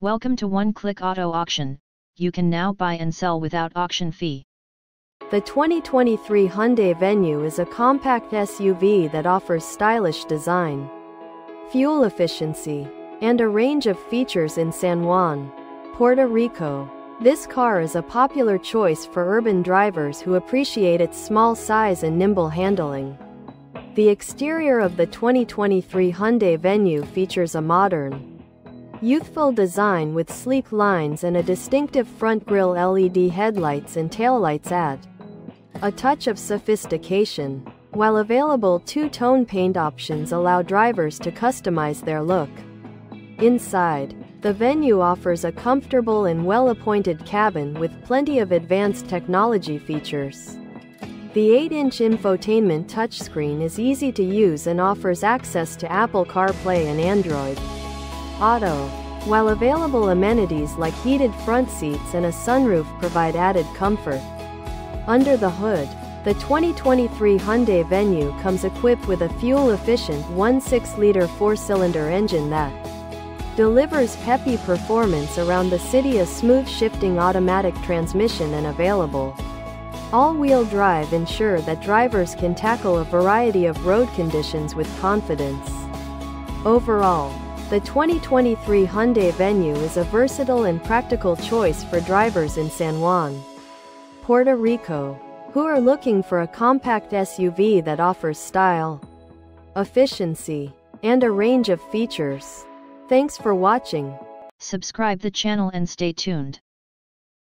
Welcome to One Click Auto Auction. You can now buy and sell without auction fee. The 2023 Hyundai Venue is a compact SUV that offers stylish design, fuel efficiency, and a range of features in San Juan, Puerto Rico. This car is a popular choice for urban drivers who appreciate its small size and nimble handling. The exterior of the 2023 Hyundai Venue features a modern, youthful design with sleek lines and a distinctive front grille LED headlights and taillights add a touch of sophistication, while available two-tone paint options allow drivers to customize their look. Inside, the venue offers a comfortable and well-appointed cabin with plenty of advanced technology features. The 8-inch infotainment touchscreen is easy to use and offers access to Apple CarPlay and Android Auto, while available amenities like heated front seats and a sunroof provide added comfort. Under the hood, the 2023 Hyundai Venue comes equipped with a fuel-efficient 1.6-liter four-cylinder engine that delivers peppy performance around the city a smooth shifting automatic transmission and available all-wheel drive ensure that drivers can tackle a variety of road conditions with confidence. Overall, the 2023 Hyundai Venue is a versatile and practical choice for drivers in San Juan. Puerto Rico, who are looking for a compact SUV that offers style, efficiency, and a range of features. Thanks for watching. Subscribe the channel and stay tuned.